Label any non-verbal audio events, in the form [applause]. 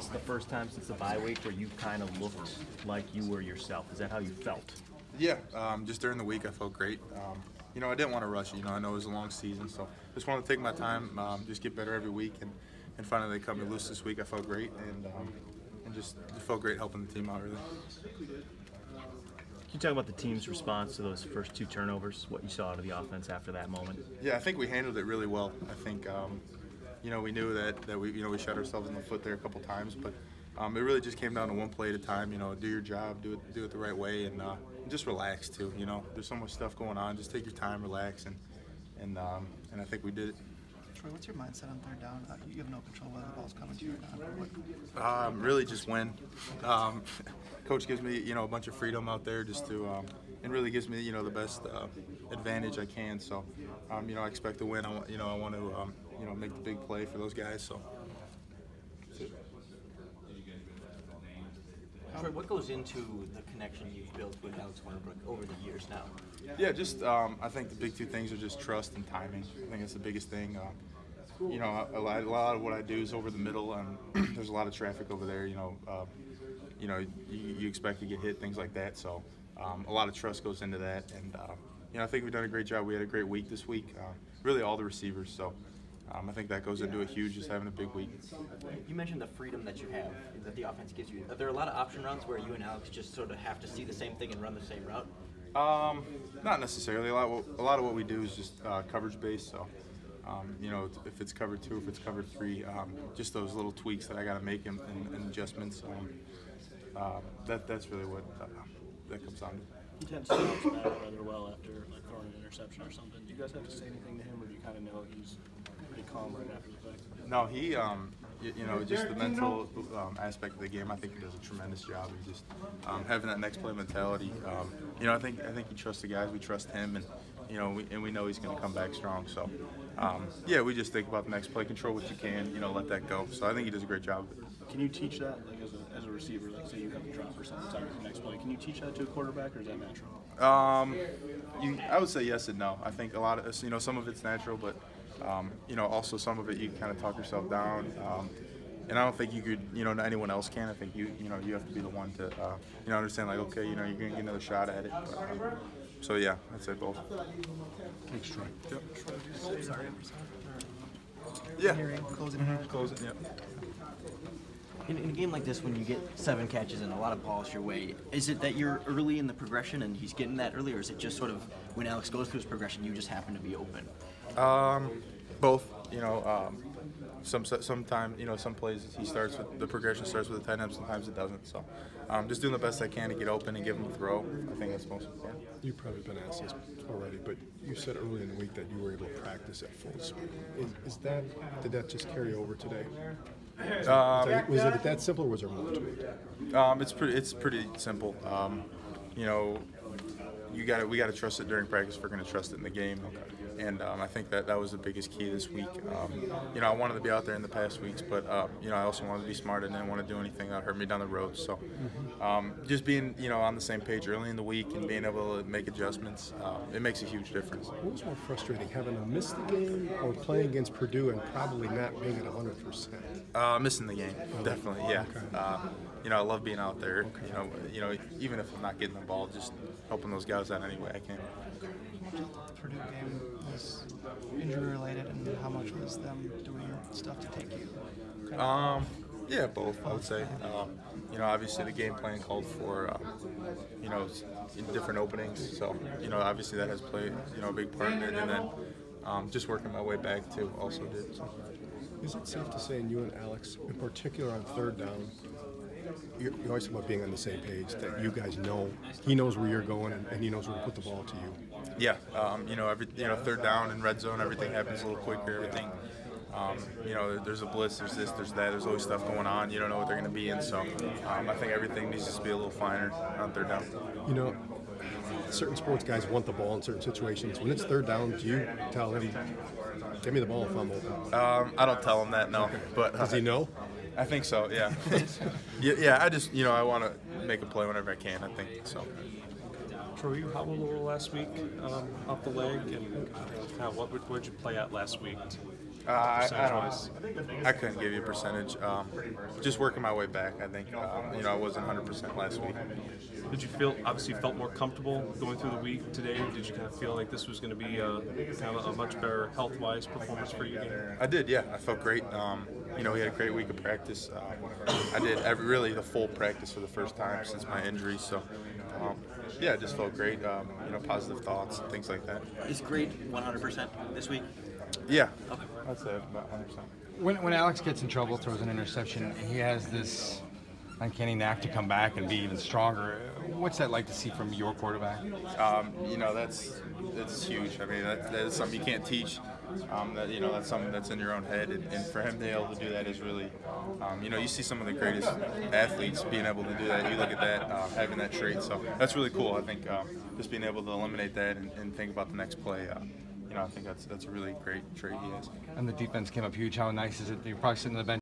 this the first time since the bye week where you kind of looked like you were yourself. Is that how you felt? Yeah, um, just during the week I felt great. Um, you know, I didn't want to rush it. You know, I know it was a long season, so just wanted to take my time, um, just get better every week, and, and finally they cut me loose this week. I felt great, and um, and just felt great helping the team out really. Can you talk about the team's response to those first two turnovers? What you saw out of the offense after that moment? Yeah, I think we handled it really well. I think, um, you know, we knew that, that we, you know, we shot ourselves in the foot there a couple times, but um, it really just came down to one play at a time. You know, do your job, do it, do it the right way, and uh, just relax too. You know, there's so much stuff going on. Just take your time, relax, and and um, and I think we did it. Troy, what's your mindset on third down? Uh, you have no control whether the ball's coming to you or not. Um, really, just win. Um, [laughs] coach gives me, you know, a bunch of freedom out there just to, um, and really gives me, you know, the best uh, advantage I can. So, um, you know, I expect to win. I want, you know, I want to, um, you know, make the big play for those guys. So. it. Troy, what goes into the connection you've built with Alex Hornibrook over the years now? Yeah, just um, I think the big two things are just trust and timing. I think that's the biggest thing. Uh, you know, a lot, a lot of what I do is over the middle, and [clears throat] there's a lot of traffic over there. You know, uh, you know, you, you expect to get hit, things like that. So um, a lot of trust goes into that, and uh, you know, I think we've done a great job. We had a great week this week. Uh, really, all the receivers. So. Um, I think that goes into it huge, just having a big week. You mentioned the freedom that you have, that the offense gives you. Are there a lot of option routes where you and Alex just sort of have to see the same thing and run the same route? Um, not necessarily. A lot, of, what- a lot of what we do is just uh, coverage based. So, um, you know, if it's covered two, if it's covered three, um, just those little tweaks that I got to make and, and, and adjustments. Um, uh, that that's really what uh, that comes down to. He tends to bounce back rather well after like throwing an interception or something. Do you guys have to say anything to him, or do you kind of know he's pretty calm right after the fact? No, he, um, you, you know, just the mental um, aspect of the game. I think he does a tremendous job. He just um, having that next play mentality. Um, you know, I think I think he trusts the guys. We trust him, and you know, we, and we know he's going to come back strong. So, um, yeah, we just think about the next play, control what you can, you know, let that go. So I think he does a great job. Can you teach that, like as a, as a receiver, like say you have a drop or something, time the next play? Can you teach that to a quarterback, or is that natural? Um, you, I would say yes and no. I think a lot of you know some of it's natural, but um, you know also some of it you kind of talk yourself down. Um, and I don't think you could, you know, anyone else can. I think you, you know, you have to be the one to, uh, you know, understand like, okay, you know, you're gonna get another shot at it. But, um, so yeah, I'd say both. Thanks, Troy. Yep. sorry, Yeah. hearing, closing. Close it. Yep. In, in a game like this, when you get seven catches and a lot of balls your way, is it that you're early in the progression and he's getting that early, or is it just sort of when Alex goes through his progression, you just happen to be open? Um, both. You know, um, some sometimes you know some plays he starts with the progression starts with a tight end, sometimes it doesn't. So, um, just doing the best I can to get open and give him a throw. I think that's most important. You've probably been asked this already, but you said earlier in the week that you were able to practice at full speed. Is, is that did that just carry over today? Um, was it that simple, or was there more to it? Um, it's pretty. It's pretty simple. Um, you know, you got We got to trust it during practice. If we're going to trust it in the game. And um, I think that that was the biggest key this week. Um, you know, I wanted to be out there in the past weeks, but uh, you know, I also wanted to be smart and didn't want to do anything that hurt me down the road. So, um, just being you know on the same page early in the week and being able to make adjustments, uh, it makes a huge difference. What was more frustrating, having to miss the game or playing against Purdue and probably not being at 100 percent? Uh, missing the game, definitely. Yeah. Uh, you know, I love being out there. You know, you know, even if I'm not getting the ball, just helping those guys out any way I can. The Purdue game was injury related, and how much was them doing stuff to take you? kind of- Um, yeah, both. I would say. Um, you know, obviously the game plan called for, uh, you know, in different openings. So, you know, obviously that has played, you know, a big part in it. And then um, just working my way back too also did. So. Is it safe to say, and you and Alex, in particular on third down, you're, you're always talking about being on the same page, that you guys know, he knows where you're going and, and he knows where to put the ball to you. Yeah, um, you know, every you know, third down and red zone, everything happens a little quicker. Everything, um, you know, there's a blitz, there's this, there's that, there's always stuff going on. You don't know what they're going to be in, so um, I think everything needs to be a little finer on third down. You know, certain sports guys want the ball in certain situations. When it's third down, do you tell him, give me the ball if I'm? Um, I don't tell him that, no, but Does he know? I think so. Yeah. [laughs] yeah, yeah. I just, you know, I want to make a play whenever I can. I think so. Troy, you hobbled a little last week um, off the leg, and uh, what would would you play at last week? Uh, I, I don't. I couldn't give you a percentage. Um, just working my way back. I think um, you know I wasn't 100 percent last week. Did you feel obviously you felt more comfortable going through the week today? Did you kind of feel like this was going to be a, kind of a much better health-wise performance for you? Again? I did, yeah. I felt great. Um, you know, we had a great week of practice. Um, I did every, really the full practice for the first time since my injury. So, um, yeah, it just felt great. Um, you know, positive thoughts and things like that. Is great 100% this week? Yeah, I'd say about 100. percent When, when Alex gets in trouble, throws an interception, he has this uncanny knack to come back and be even stronger. What's that like to see from your quarterback? Um, you know, that's that's huge. I mean, that, that is something you can't teach. Um, that you know, that's something that's in your own head, and, and for him to be able to do that is really, um, you know, you see some of the greatest athletes being able to do that. You look at that, uh, having that trait, so that's really cool. I think um, just being able to eliminate that and, and think about the next play. Uh, you know, I think that's that's a really great trait he has. And the defense came up huge. How nice is it? You're probably sitting on the bench.